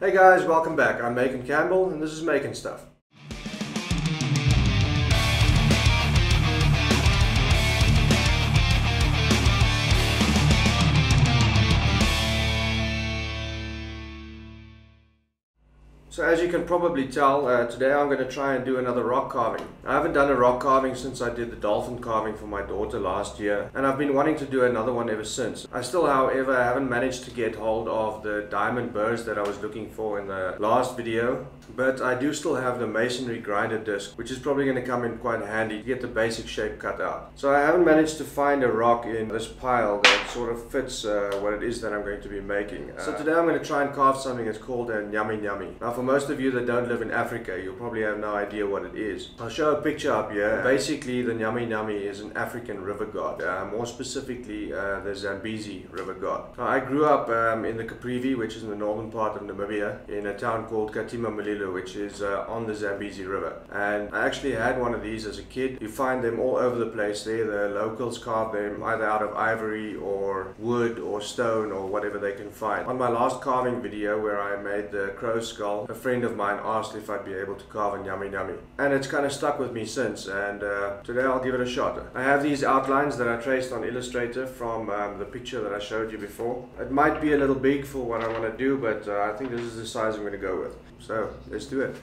Hey guys, welcome back. I'm Macon Campbell and this is Macon Stuff. So as you can probably tell, uh, today I'm going to try and do another rock carving. I haven't done a rock carving since I did the dolphin carving for my daughter last year, and I've been wanting to do another one ever since. I still, however, haven't managed to get hold of the diamond burrs that I was looking for in the last video, but I do still have the masonry grinder disc, which is probably going to come in quite handy to get the basic shape cut out. So I haven't managed to find a rock in this pile that sort of fits uh, what it is that I'm going to be making. Uh, so today I'm going to try and carve something that's called a Nyami Nyami. Now for most of you that don't live in Africa, you'll probably have no idea what it is. I'll show a picture up here. Basically, the Nyami Nyami is an African river god, uh, more specifically uh, the Zambezi river god. I grew up um, in the Caprivi, which is in the northern part of Namibia, in a town called Katima Mulilo, which is uh, on the Zambezi river. And I actually had one of these as a kid. You find them all over the place there. The locals carve them either out of ivory or wood or stone or whatever they can find. On my last carving video where I made the crow skull, a friend of mine asked if I'd be able to carve a Nyami Nyami. And it's kind of stuck with me since, and uh, today I'll give it a shot. I have these outlines that I traced on Illustrator from um, the picture that I showed you before. It might be a little big for what I want to do, but uh, I think this is the size I'm going to go with. So, let's do it.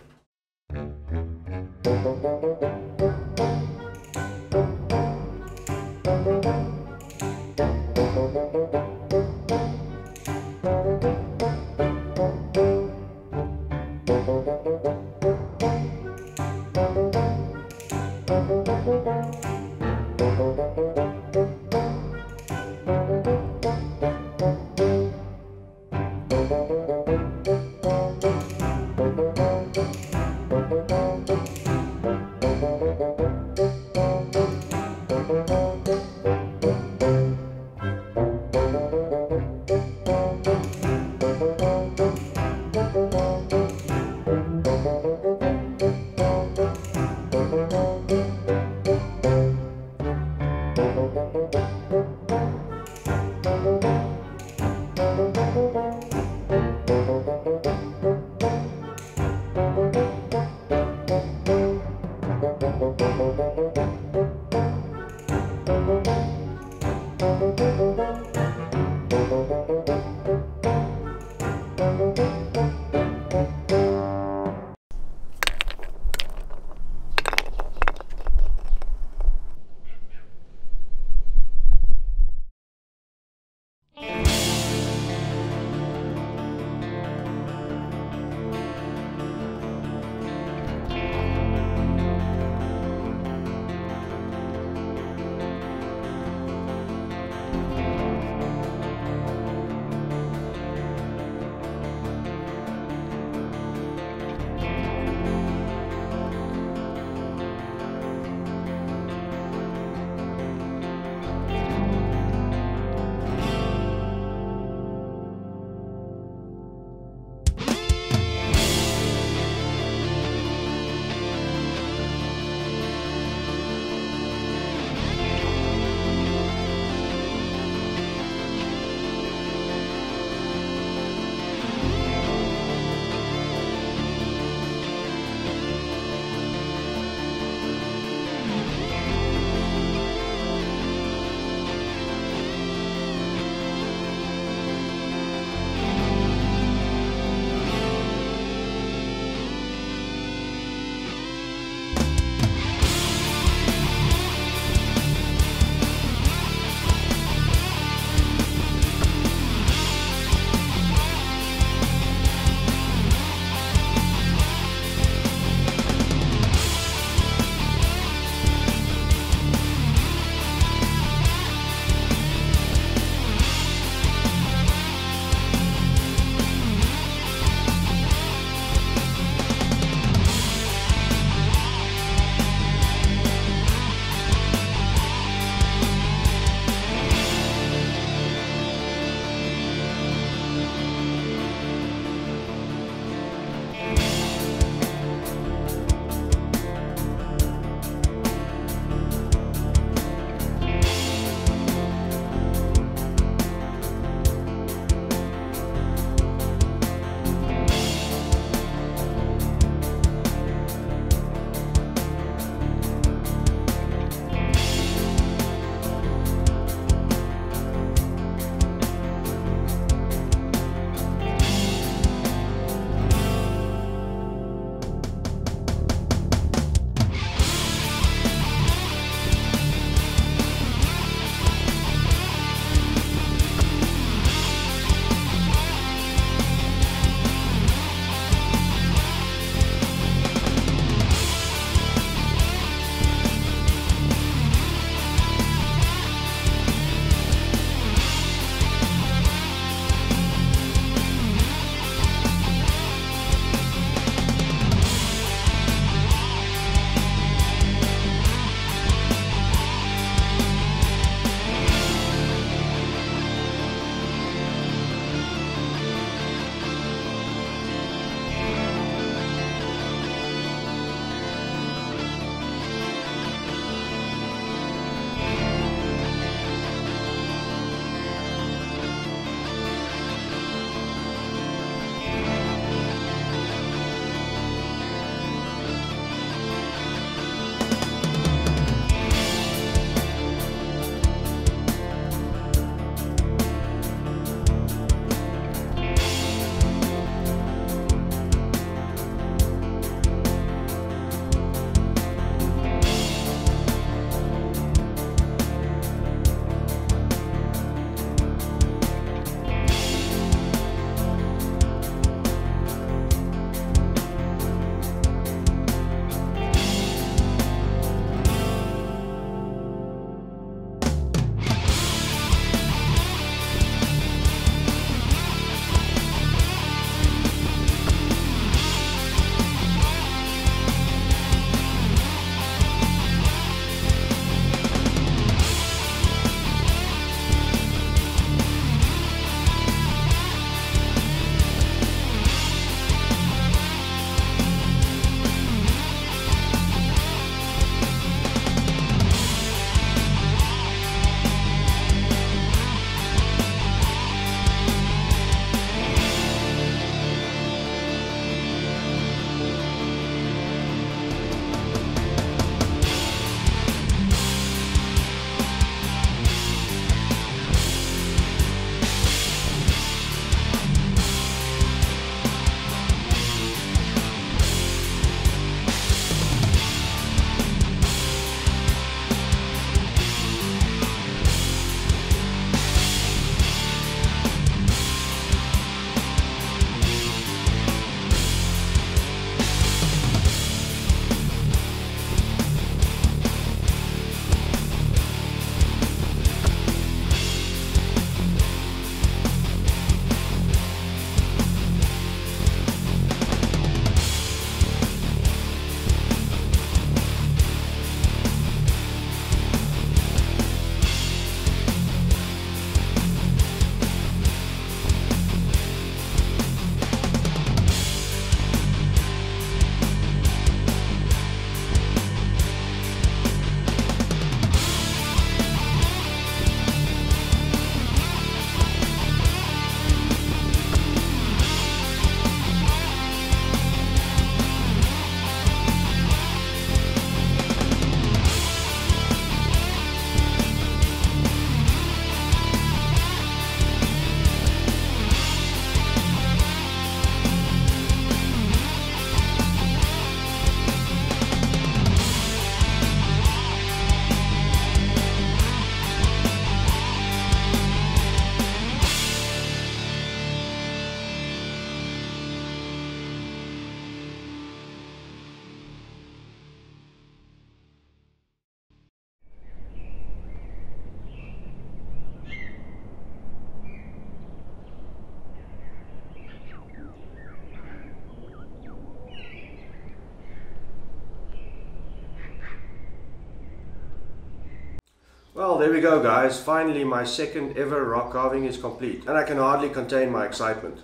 Well, there we go guys. Finally my second ever rock carving is complete and I can hardly contain my excitement.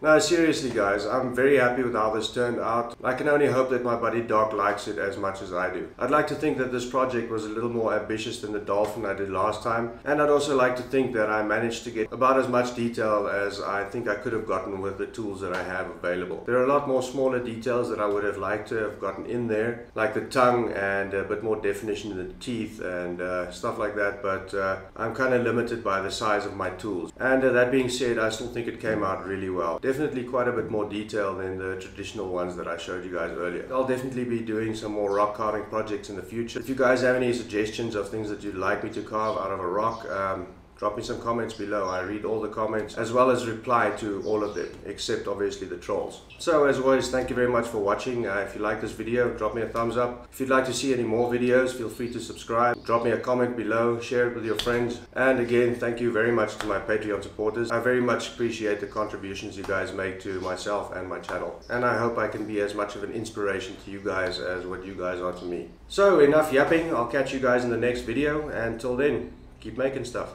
No, seriously guys, I'm very happy with how this turned out. I can only hope that my buddy Doc likes it as much as I do. I'd like to think that this project was a little more ambitious than the dolphin I did last time. And I'd also like to think that I managed to get about as much detail as I think I could have gotten with the tools that I have available. There are a lot more smaller details that I would have liked to have gotten in there, like the tongue and a bit more definition in the teeth and uh, stuff like that. But uh, I'm kind of limited by the size of my tools. And uh, that being said, I still think it came out really well definitely quite a bit more detail than the traditional ones that I showed you guys earlier. I'll definitely be doing some more rock carving projects in the future. If you guys have any suggestions of things that you'd like me to carve out of a rock, um, drop me some comments below. I read all the comments as well as reply to all of them, except obviously the trolls. So as always, thank you very much for watching. Uh, if you like this video, drop me a thumbs up. If you'd like to see any more videos, feel free to subscribe. Drop me a comment below, share it with your friends. And again, thank you very much to my Patreon supporters. I very much appreciate the contributions you guys make to myself and my channel. And I hope I can be as much of an inspiration to you guys as what you guys are to me. So enough yapping. I'll catch you guys in the next video. And till then, keep making stuff.